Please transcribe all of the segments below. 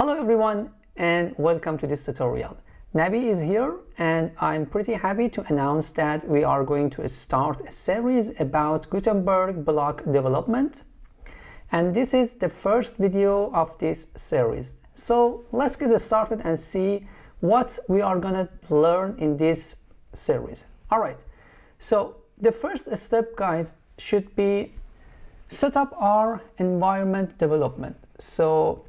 Hello everyone and welcome to this tutorial. Nabi is here and I'm pretty happy to announce that we are going to start a series about Gutenberg block development and this is the first video of this series. So let's get started and see what we are gonna learn in this series. Alright, so the first step guys should be set up our environment development. So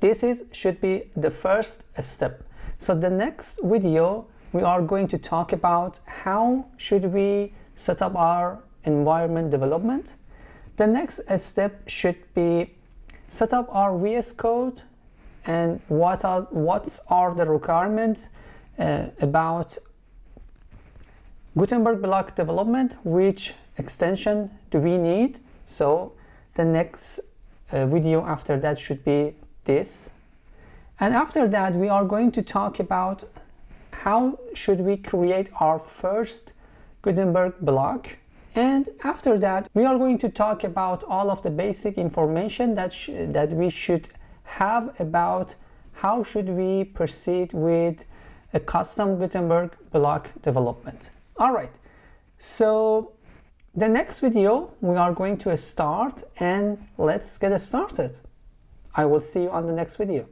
this is should be the first step. So the next video we are going to talk about how should we set up our environment development. The next step should be set up our VS Code and what are what are the requirements uh, about Gutenberg block development, which extension do we need? So the next uh, video after that should be this. And after that, we are going to talk about how should we create our first Gutenberg block. And after that, we are going to talk about all of the basic information that, that we should have about how should we proceed with a custom Gutenberg block development. All right, so the next video we are going to start and let's get started. I will see you on the next video.